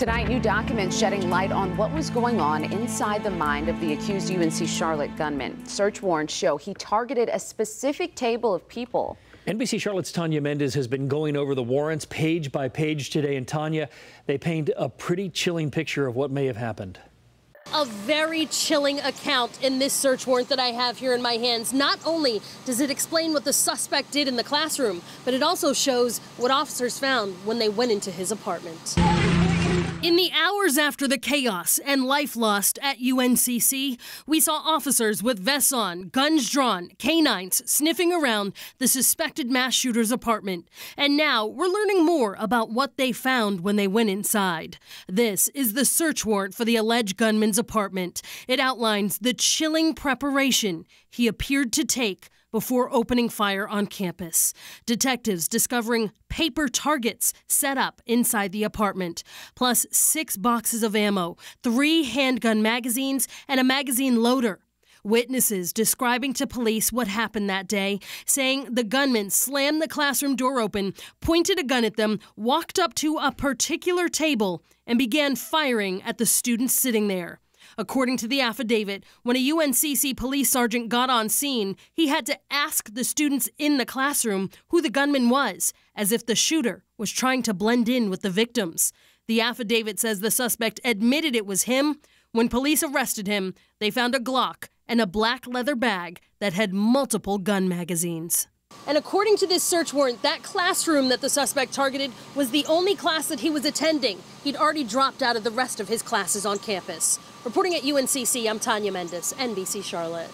Tonight, new documents shedding light on what was going on inside the mind of the accused UNC Charlotte gunman. Search warrants show he targeted a specific table of people. NBC Charlotte's Tanya Mendis has been going over the warrants page by page today. And Tanya, they paint a pretty chilling picture of what may have happened. A very chilling account in this search warrant that I have here in my hands. Not only does it explain what the suspect did in the classroom, but it also shows what officers found when they went into his apartment. In the hours after the chaos and life lost at UNCC, we saw officers with vests on, guns drawn, canines sniffing around the suspected mass shooter's apartment. And now we're learning more about what they found when they went inside. This is the search warrant for the alleged gunman's apartment. It outlines the chilling preparation he appeared to take before opening fire on campus. Detectives discovering paper targets set up inside the apartment, plus six boxes of ammo, three handgun magazines, and a magazine loader. Witnesses describing to police what happened that day, saying the gunman slammed the classroom door open, pointed a gun at them, walked up to a particular table, and began firing at the students sitting there. According to the affidavit, when a UNCC police sergeant got on scene, he had to ask the students in the classroom who the gunman was, as if the shooter was trying to blend in with the victims. The affidavit says the suspect admitted it was him. When police arrested him, they found a Glock and a black leather bag that had multiple gun magazines. And according to this search warrant, that classroom that the suspect targeted was the only class that he was attending. He'd already dropped out of the rest of his classes on campus. Reporting at UNCC, I'm Tanya Mendis, NBC Charlotte.